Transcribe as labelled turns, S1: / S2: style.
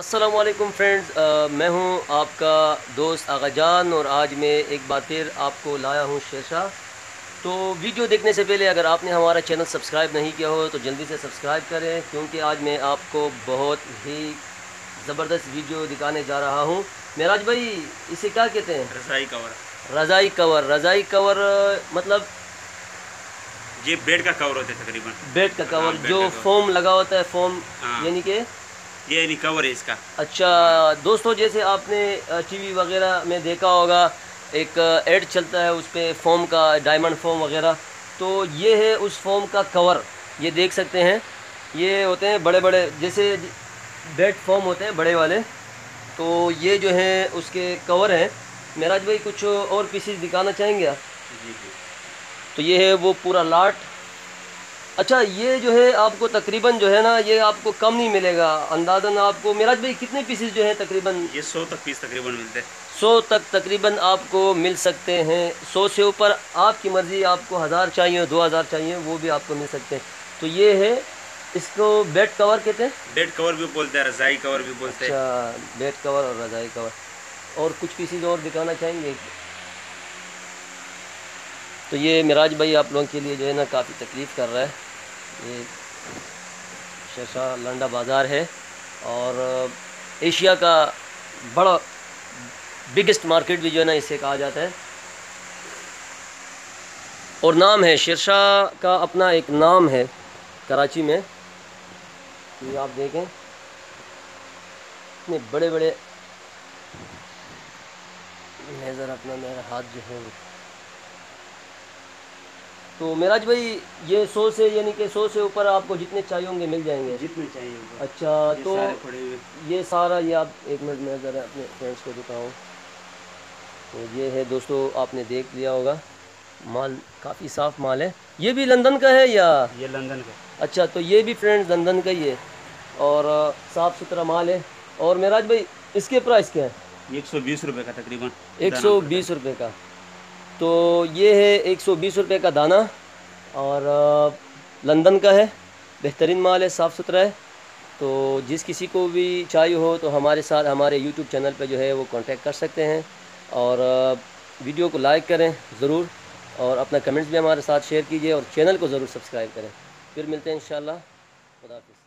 S1: अस्सलाम वालेकुम फ्रेंड्स मैं हूँ आपका दोस्त आगा जान और आज मैं एक बार फिर आपको लाया हूँ शेरशाह तो वीडियो देखने से पहले अगर आपने हमारा चैनल सब्सक्राइब नहीं किया हो तो जल्दी से सब्सक्राइब करें क्योंकि आज मैं आपको बहुत ही ज़बरदस्त वीडियो दिखाने जा रहा हूँ। मेराज भाई इसे क्या कहते हैं?
S2: रजाई कवर।
S1: रज़ाई कवर। रज़ाई कवर मतलब?
S2: ये बेड का कवर होता है तकरीबन।
S1: बेड का कवर
S2: हाँ,
S1: जो। फोम लगा होता है फोम
S2: हाँ।
S1: यानी कि
S2: ये यानी कवर है इसका
S1: अच्छा दोस्तों जैसे आपने टीवी वगैरह में देखा होगा एक ऐड चलता है उस पर फोम का डायमंड फोम वगैरह। तो ये है उस फोम का कवर ये देख सकते हैं। ये होते हैं बड़े बड़े जैसे बेड फोम होते हैं बड़े वाले। तो ये जो है उसके कवर हैं। मेराज भाई कुछ और पीसीस दिखाना चाहेंगे आप?
S2: जी जी।
S1: तो ये है वो पूरा लाट अच्छा ये जो है आपको तकरीबन जो है ना ये आपको कम नहीं मिलेगा। अंदाजन आपको मेराज भाई कितने पीसेस जो है तकरीबन?
S2: ये सौ तक पीस तकरीबन मिलते हैं।
S1: सौ तक तकरीबन आपको मिल सकते हैं। सौ से ऊपर आपकी मर्ज़ी आपको हज़ार चाहिए दो हज़ार चाहिए वो भी आपको मिल सकते हैं। तो ये है इसको बेड कवर कहते हैं?
S2: बेड कवर भी बोलते हैं रजाई कवर भी बोलते हैं।
S1: अच्छा बेड कवर और रज़ाई कवर और कुछ पीसीज और दिखाना चाहेंगे? तो ये मिराज भाई आप लोगों के लिए जो है ना काफ़ी तकलीफ़ कर रहा है। ये शशा लंडा बाज़ार है और एशिया का बड़ा बिगेस्ट मार्केट भी जो है ना, इसे कहा जाता है। और नाम है शेरशाह का अपना एक नाम है कराची में। ये आप देखें, इतने बड़े बड़े नज़र अपना मेरा हाथ जो है तो मेराज भाई ये सौ से यानी कि सौ से ऊपर आपको जितने चाहिए होंगे मिल जाएँगे?
S2: जितने चाहिए
S1: अच्छा
S2: ये
S1: तो
S2: सारे
S1: ये सारा ये आप एक मिनट में ज़रा अपने फ्रेंड्स को दिखाऊँ। तो ये है दोस्तों आपने देख लिया होगा। माल काफ़ी साफ़ माल है। ये भी लंदन का है या?
S2: ये लंदन का।
S1: अच्छा तो ये भी फ्रेंड्स लंदन का ही है। और साफ़ सुथरा माल है। और मेराज भाई इसके प्राइस क्या है?
S2: एक सौ बीस रुपये का तकरीबन।
S1: एक सौ बीस रुपये का। तो ये है एक सौ बीस रुपये का दाना और लंदन का है। बेहतरीन माल है साफ़ सुथरा है। तो जिस किसी को भी चाहिए हो तो हमारे साथ, हमारे यूट्यूब चैनल पे जो है वो कांटेक्ट कर सकते हैं। और वीडियो को लाइक करें ज़रूर और अपना कमेंट्स भी हमारे साथ शेयर कीजिए और चैनल को ज़रूर सब्सक्राइब करें। फिर मिलते हैं इन खुदा हाफिज़।